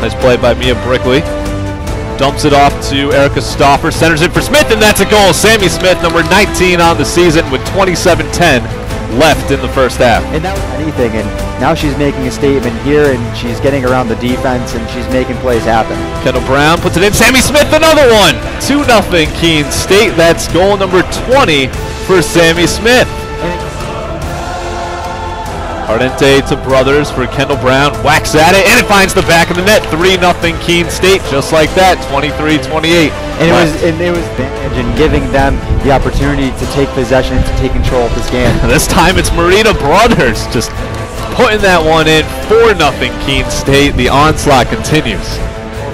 Nice play by Mia Brickley. Dumps it off to Erica Stoffer. Centers it for Smith, and that's a goal. Sammy Smith, number 19 on the season, with 27-10 left in the first half. And that was anything, and now she's making a statement here, and she's getting around the defense, and she's making plays happen. Kendall Brown puts it in. Sammy Smith, another one. 2 0 Keene State. That's goal number 20 for Sammy Smith. Ardente to Brothers for Kendall Brown. Whacks at it, and it finds the back of the net. 3 0 Keene State, just like that. 23 28. And it was and it was in giving them the opportunity to take possession and to take control of this game. This time it's Marita Brothers just putting that one in. 4 0 Keene State. The onslaught continues.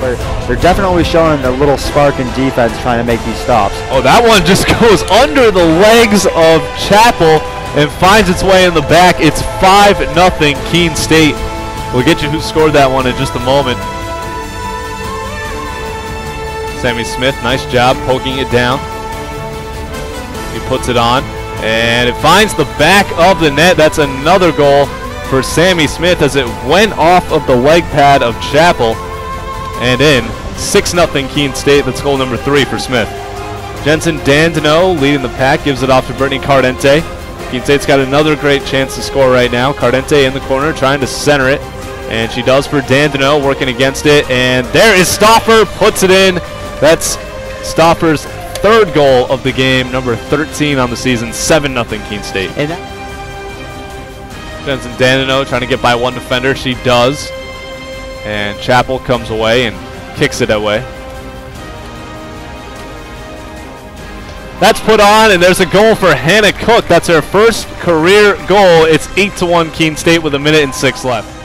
They're, they're definitely showing a little spark in defense trying to make these stops. Oh, that one just goes under the legs of Chapel and finds its way in the back. It's 5 nothing Keene State. We'll get you who scored that one in just a moment. Sammy Smith, nice job poking it down. He puts it on, and it finds the back of the net. That's another goal for Sammy Smith as it went off of the leg pad of Chapel and in. 6 0 Keene State. That's goal number three for Smith. Jensen Dandino leading the pack, gives it off to Brittany Cardente. Keene State's got another great chance to score right now. Cardente in the corner trying to center it. And she does for Dandino, working against it. And there is Stoffer, puts it in. That's Stoffer's third goal of the game, number 13 on the season, 7 0 Keene State. And Jensen Dandino trying to get by one defender. She does. And Chapel comes away and kicks it away. That's put on, and there's a goal for Hannah Cook. That's her first career goal. It's 8 to 1 Keene State with a minute and six left.